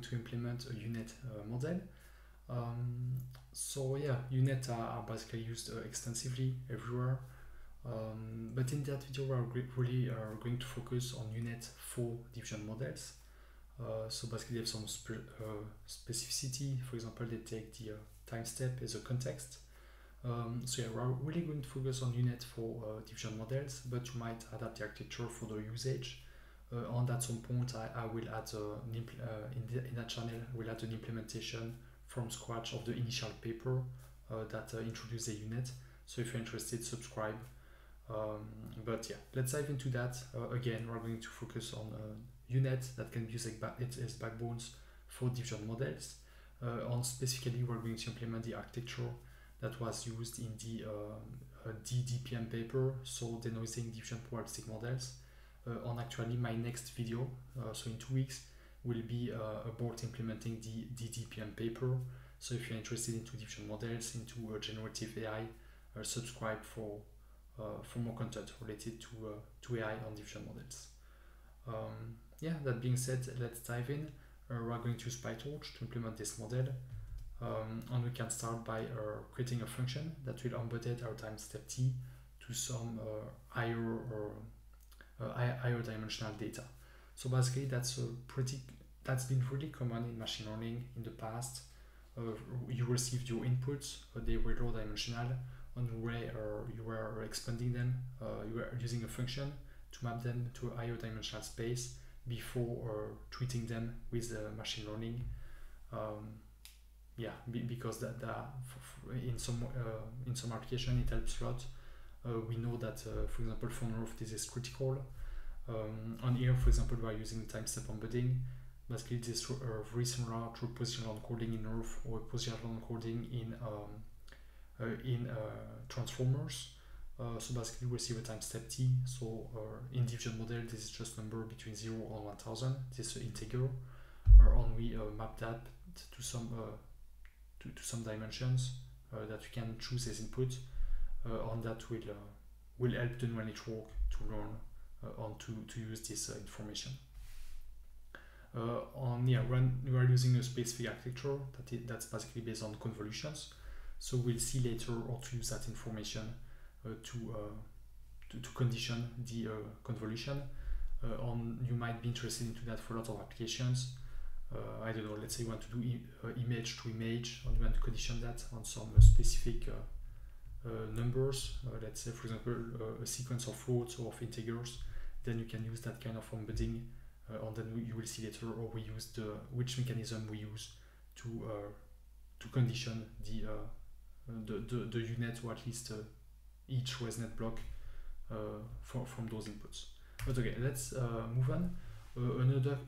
going to implement a UNet uh, model. Um, so yeah, UNet are, are basically used uh, extensively everywhere. Um, but in that video, we're really are going to focus on UNet for diffusion models. Uh, so basically, they have some spe uh, specificity. For example, they take the uh, time step as a context. Um, so yeah, we're really going to focus on UNet for uh, diffusion models, but you might adapt the architecture for the usage. Uh, and at some point, I, I will add an in, the, in that channel, we'll add an implementation from scratch of the initial paper that introduced the UNet. So if you're interested, subscribe. Um, but yeah, let's dive into that. Uh, again, we're going to focus on uh, UNet that can use it as backbones for different models. Uh, and specifically, we're going to implement the architecture that was used in the uh, DDPM paper, so denoising diffusion probabilistic models. Uh, on actually my next video, uh, so in two weeks, will be about implementing the DDPM paper. So if you're interested into diffusion models, into generative AI, subscribe for uh, for more content related to, uh, to AI on diffusion models. Um, yeah, that being said, let's dive in. Uh, we're going to use PyTorch to implement this model. Um, and we can start by creating a function that will embed our time step t to some higher or higher dimensional data. So basically, that's a pretty that's been really common in machine learning in the past. Uh, you received your inputs, uh, they were low dimensional, on the way or you were expanding them, uh, you were using a function to map them to a higher dimensional space before treating them with uh, machine learning. Um, yeah, because that, that in some uh, in some application it helps a lot. Uh, we know that, uh, for example, for NeRF this is critical. Um, on here, for example, we are using time step embedding. Basically, this is uh, very similar to positional encoding in NeRF or positional encoding in um, uh, in uh, transformers. Uh, so basically we receive a time step t. So in diffusion model, this is just number between 0 and 1000. This is integer. and we map that to some to, to some dimensions that we can choose as input. And that will will help the neural network to learn uh, on to, to use this uh, information. Uh, on yeah, when we are using a specific architecture that is, that's basically based on convolutions. So we'll see later how to use that information uh, to, uh, to, to, condition the uh, convolution. on, you might be interested into that for a lot of applications. I don't know, let's say you want to do image to image, and you want to condition that on some specific numbers. let's say, for example, a sequence of floats or of integers. Then you can use that kind of embedding uh, and then you will see later or we use the which mechanism we use to uh, to condition the uh, the, the, the UNet or at least uh, each ResNet block uh, for, from those inputs. But okay, let's uh, move on. another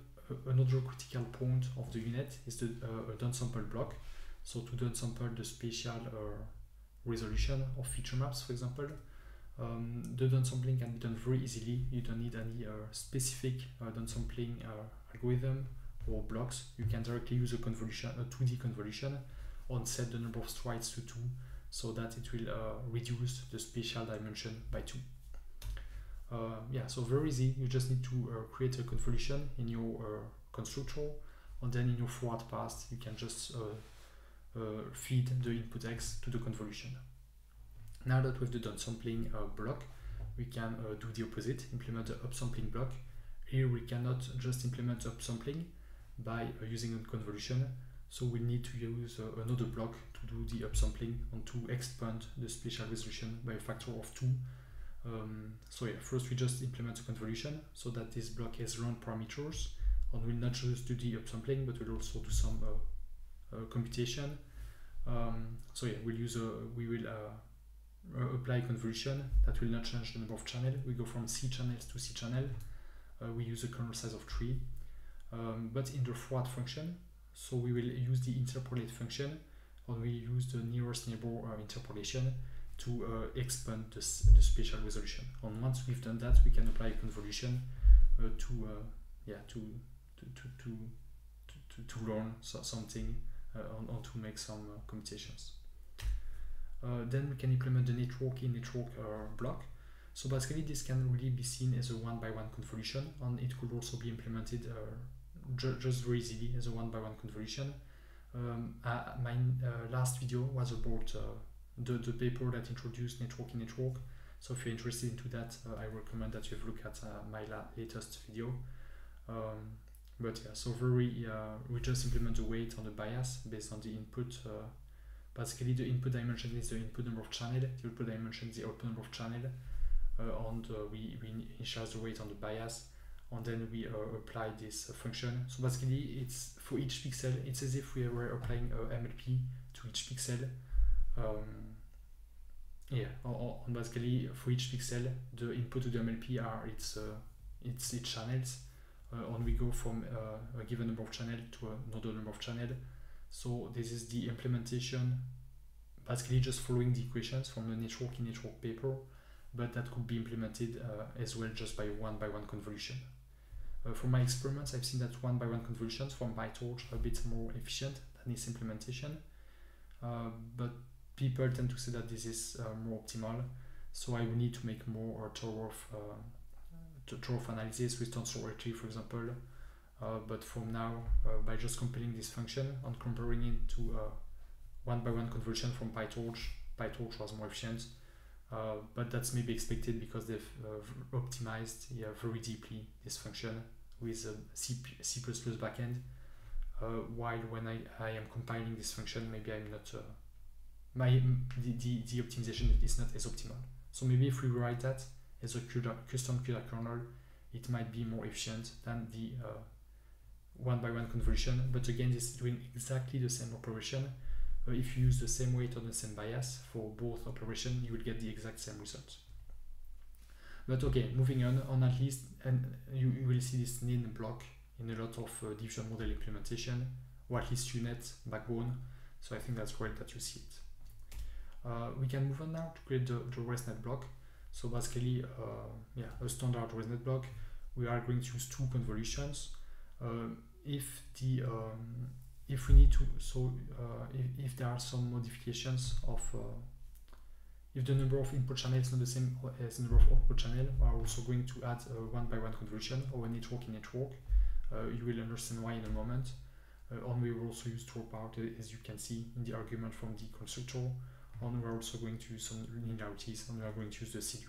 another critical point of the UNet is the uh, downsample block. So to downsample the spatial uh, resolution of feature maps, for example, um, the downsampling can be done very easily. You don't need any uh, specific uh, downsampling algorithm or blocks. You can directly use a convolution, a 2D convolution, on set the number of strides to 2 so that it will uh, reduce the spatial dimension by 2. Uh, yeah, so very easy. You just need to uh, create a convolution in your uh, constructor and then in your forward path you can just uh, uh, feed the input x to the convolution. Now that we've downsampling block, we can do the opposite, implement the upsampling block. Here we cannot just implement upsampling by using a convolution, so we need to use uh, another block to do the upsampling and to expand the spatial resolution by a factor of 2. Um, so yeah, first we just implement a convolution so that this block has run parameters and we'll not just do the upsampling but we'll also do some uh, uh, computation. Um, so yeah, we'll use a, we will uh, apply convolution that will not change the number of channels. We go from C channels to C channel. Uh, we use a kernel size of 3. Um, but in the forward function, so we will use the interpolate function and we use the nearest neighbor uh, interpolation to uh, expand the, the spatial resolution. And once we've done that, we can apply convolution uh, to uh, yeah to to, to, to, to, to learn so something uh, or, to make some uh, computations. then we can implement the network in network block. So basically, this can really be seen as a one by one convolution, and it could also be implemented ju just very easily as a one-by-one convolution. Um, uh, my uh, last video was about uh, the, the paper that introduced network in network. So if you're interested into that, uh, I recommend that you look at uh, my la latest video. Um, but yeah, so very, uh, we just implement the weight on the bias based on the input. basically, the input dimension is the input number of channel, the output dimension is the output number of channel, and we, we initialize the weight on the bias and then we uh, apply this uh, function. So basically, it's for each pixel, it's as if we were applying a MLP to each pixel. Um, yeah, or, basically for each pixel, the input to the MLP are its uh, its, its channels, uh, and we go from uh, a given number of channel to another number of channel. So this is the implementation, basically just following the equations from the network in network paper, but that could be implemented uh, as well just by one by one convolution. Uh, from my experiments, I've seen that one by one convolutions from PyTorch are a bit more efficient than this implementation. Uh, but people tend to say that this is uh, more optimal. So I will need to make more or thorough, thorough analysis with TensorRT, for example. Uh, but from now, uh, by just compiling this function and comparing it to uh, one by one convolution from PyTorch, PyTorch was more efficient. Uh, but that's maybe expected because they've uh, optimized yeah, very deeply this function with a C, C++ backend. While when I, I am compiling this function, maybe I'm not, my the, the, the optimization is not as optimal. So maybe if we write that as a custom CUDA kernel, it might be more efficient than the one by one convolution. But again, this is doing exactly the same operation uh, if you use the same weight or the same bias for both operation, you will get the exact same result. But okay, moving on, on at least, and you, you will see this NIN block in a lot of uh, diffusion model implementation, or at least UNet backbone. So I think that's great that you see it. Uh, we can move on now to create the, the ResNet block. So basically, uh, yeah, a standard ResNet block. We are going to use two convolutions. Uh, if the um, if we need to, so uh, if, if there are some modifications of, if the number of input channels is not the same as the number of output channel, we are also going to add a one by one convolution or a network in network. Uh, you will understand why in a moment. Uh, and we will also use dropout as you can see in the argument from the constructor. And we're also going to use some linearities and we are going to use the SiLU.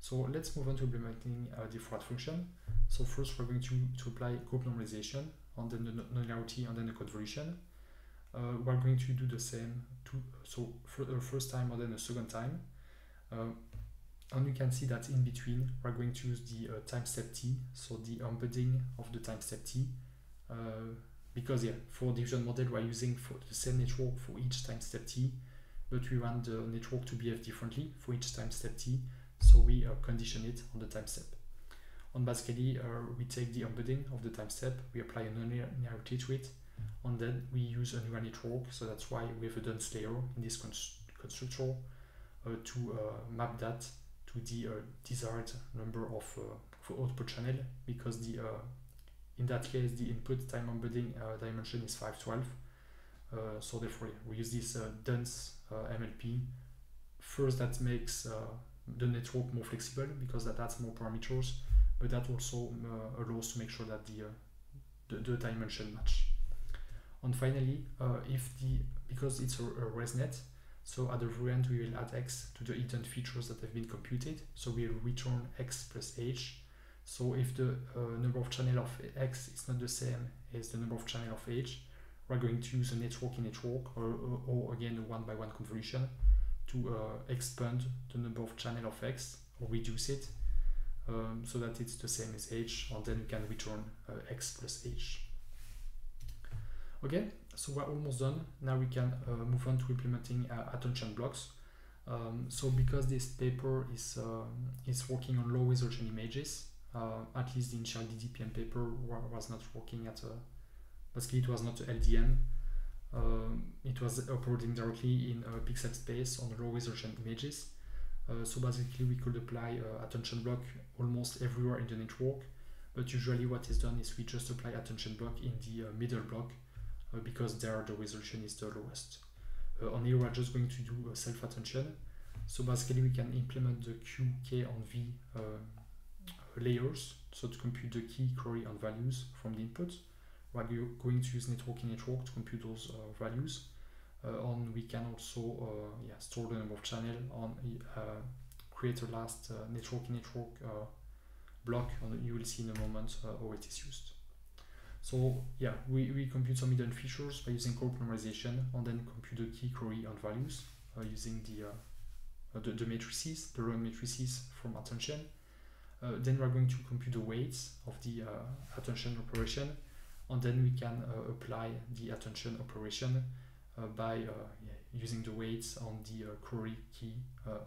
So let's move on to implementing a the forward function. So first we're going to, to apply group normalization and then the nonlinearity and then the convolution. Uh, we're going to do the same two, so for the first time and then the second time. Uh, and you can see that in between we're going to use the uh, time step t, so the embedding of the time step t. Uh, because yeah, for diffusion model we're using for the same network for each time step t, but we want the network to behave differently for each time step t, so we uh, condition it on the time step. On basically, uh, we take the embedding of the time step, we apply a nonlinearity to it, and then we use a neural network. So that's why we have a dense layer in this constructor uh, to uh, map that to the uh, desired number of, uh, output channel, because the in that case the input time embedding dimension is 512. so therefore, we use this dense MLP. First, that makes the network more flexible because that adds more parameters but that also uh, allows to make sure that the, uh, the, the, dimension match. And finally, uh, if the because it's a, a ResNet, so at the very end we will add x to the hidden features that have been computed. So we will return x plus h. So if the uh, number of channel of x is not the same as the number of channel of h, we're going to use a network in network or, or, or again a one by one convolution to uh, expand the number of channel of x or reduce it um, so that it's the same as h and then we can return uh, x plus h. Okay, so we're almost done. Now we can uh, move on to implementing uh, attention blocks. Um, so because this paper is, um, is working on low resolution images, uh, at least the initial DDPM paper was not working at a, basically it was not LDM. It was operating directly in a pixel space on low resolution images. Uh, so basically we could apply uh, attention block almost everywhere in the network but usually what is done is we just apply attention block in the uh, middle block because there the resolution is the lowest. on here we're just going to do self attention so basically we can implement the Q, K and V layers so to compute the key, query, and values from the input. We're going to use network in network to compute those uh, values. Uh, and we can also uh, yeah, store the number of channel on uh, create a last network in network block and you will see in a moment how it is used. So yeah, we, we compute some hidden features by using group normalization and then compute the key, query, and values uh, using the, uh, the, the matrices, the run matrices from attention. Uh, then we're going to compute the weights of the attention operation and then we can apply the attention operation by yeah, using the weights on the query key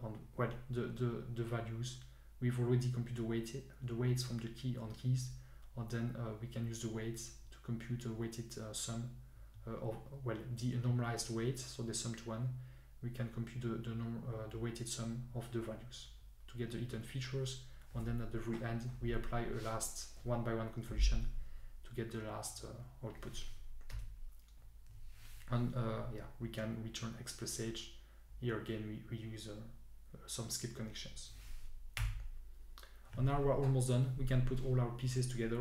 on well the, the, the values. We've already computed the weight the weights from the key on keys and then uh, we can use the weights to compute a weighted uh, sum uh, of well the normalized weight so the sum to one. We can compute the the, norm, the weighted sum of the values to get the hidden features and then at the very end we apply a last one by one convolution to get the last output and uh, yeah we can return x plus h here again we, we use uh, some skip connections and now we're almost done. We can put all our pieces together.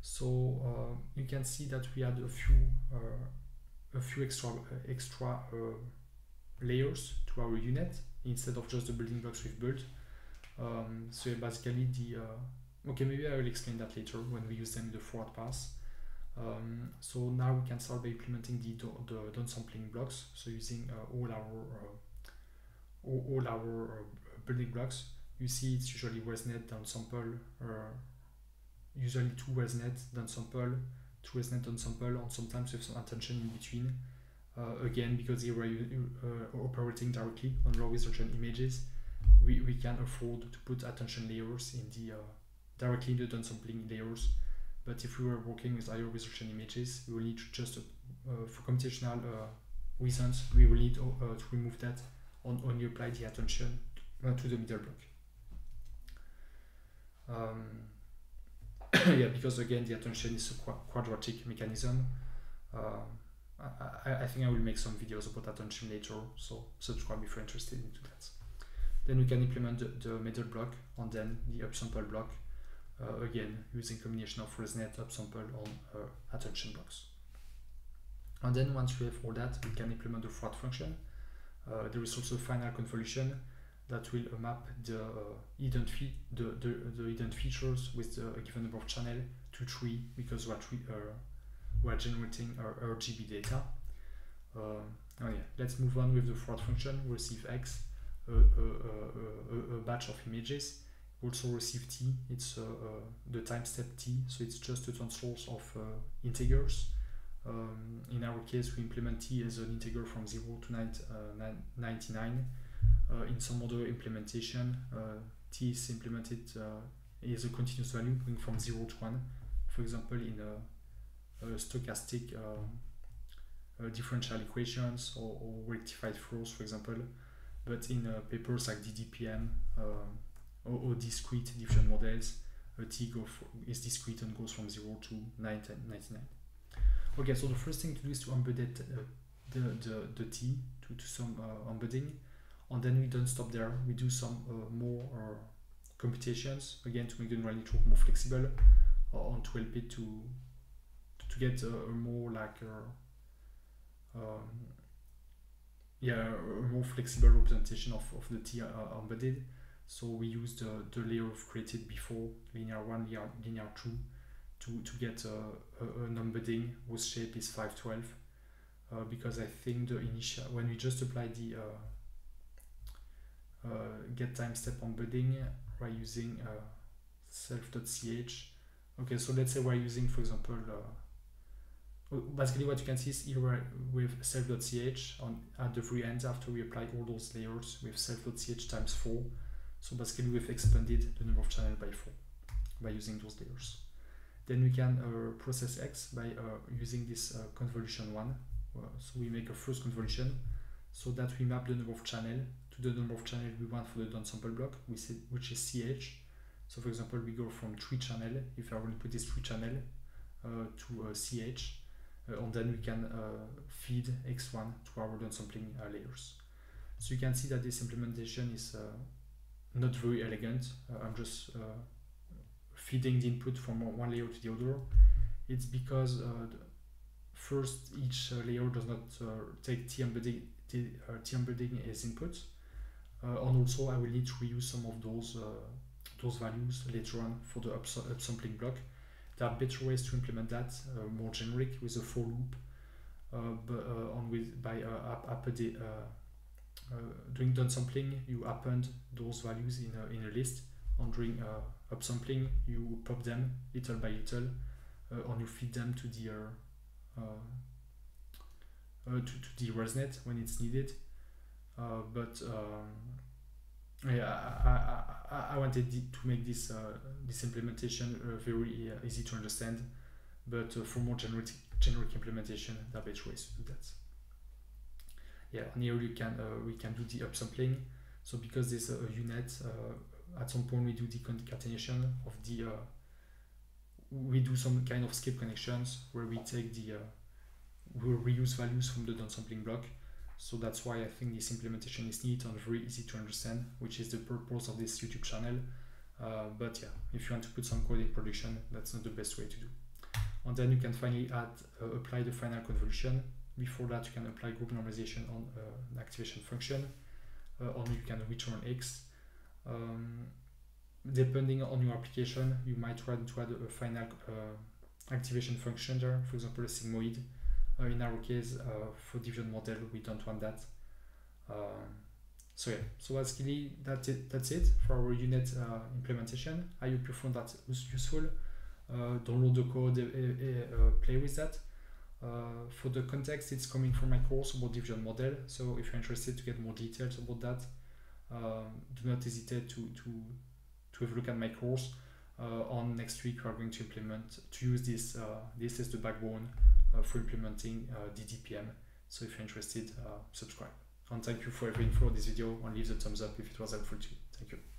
So uh, you can see that we had a few uh, a few extra uh, extra uh, layers to our UNet instead of just the building blocks we've built. Um, so basically the uh, okay maybe I will explain that later when we use them in the forward pass. Um, so now we can start by implementing the the downsampling blocks. So using uh, all our all, all our building blocks you see it's usually ResNet downsample, uh, usually two ResNet downsample, two ResNet downsample, and sometimes with some attention in between. Uh, again, because here we're uh, operating directly on low resolution images, we, we can afford to put attention layers in the uh, directly the downsampling layers. But if we were working with higher resolution images, we will need to just, uh, for computational uh, reasons, we will need to remove that and only apply the attention to the middle block. Um, yeah, because again, the attention is a qu quadratic mechanism. Uh, I, I, think I will make some videos about attention later, so subscribe if you're interested into that. Then we can implement the, the middle block and then the upsample block, uh, again, using combination of ResNet, upsample, on uh, attention box. And then once we have all that, we can implement the forward function. Uh, there is also final convolution that will map the uh, hidden fee the, the, the hidden features with the given number of channel to tree because we're, tree, uh, we're generating our RGB data. Uh, oh yeah, let's move on with the forward function. We receive X, a, a, a, a batch of images. Also receive T, it's uh, uh, the time step T, so it's just a tensors of uh, integers. Um, in our case, we implement T as an integer from 0 to 99 uh, in some other implementation, uh, t is implemented as uh, a continuous value going from 0 to 1. For example, in a, a stochastic differential equations or, or, rectified flows, for example. But in papers like DDPM or, or, discrete diffusion models, t go for, is discrete and goes from 0 to 99. Okay, so the first thing to do is to embed it, uh, the, the, the t to, to some uh, embedding. And then we don't stop there. We do some uh, more uh, computations again to make the neural network more flexible uh, and to help it to to get a, a more like a, um, yeah a more flexible representation of, of the T uh, embedded so we use the, the layer we've created before linear 1 linear, linear 2 to, to get a, a, an whose shape is 512 uh, because I think the initial when we just apply the uh, uh, get time step embedding by using uh, self.ch. Okay, so let's say we're using, for example, uh, basically what you can see is here with self.ch on at the very end after we apply all those layers with self.ch times 4 so basically we've expanded the number of channels by 4 by using those layers then we can uh, process x by uh, using this uh, convolution one so we make a first convolution so that we map the number of channel to the number of channels we want for the downsample block, which is CH. So for example, we go from 3 channel, if I want to put this 3 channel uh, to uh, CH, uh, and then we can uh, feed X1 to our downsampling uh, layers. So you can see that this implementation is uh, not very elegant. Uh, I'm just uh, feeding the input from one layer to the other. It's because uh, first each layer does not take T embedding, T, T embedding as input. and also I will need to reuse some of those those values later on for the ups upsampling block. There are better ways to implement that, uh, more generic with a for loop, uh, but uh, on with by uh, app, doing downsampling, you append those values in a, in a list. On doing upsampling, you pop them little by little, and you feed them to the to, to the ResNet when it's needed. but um, yeah, I, I, I wanted to make this uh, this implementation uh, very uh, easy to understand, but for more generic generic implementation, there are better ways to do that. Yeah, and here you can we can do the upsampling. So because there's a, UNet, at some point we do the concatenation of the we do some kind of skip connections where we take the uh, we reuse values from the downsampling block so that's why I think this implementation is neat and very easy to understand, which is the purpose of this YouTube channel. Uh, but yeah, if you want to put some code in production, that's not the best way to do. And then you can finally add, uh, apply the final convolution. Before that, you can apply group normalization on uh, an activation function, uh, or you can return X. Um, depending on your application, you might want to add a final uh, activation function there, for example, a sigmoid uh, in our case, uh, for diffusion model, we don't want that. Um, so yeah, so basically that's it, that's it for our UNet uh, implementation. I hope you found that useful. download the code, play with that. Uh, for the context, it's coming from my course about diffusion model. So if you're interested to get more details about that, um, do not hesitate to, to, to have a look at my course. Uh, on next week, we are going to implement, to use this, uh, this as the backbone uh, for implementing uh, DDPM. So if you're interested, subscribe. And thank you for every info on this video and leave the thumbs up if it was helpful to you. Thank you.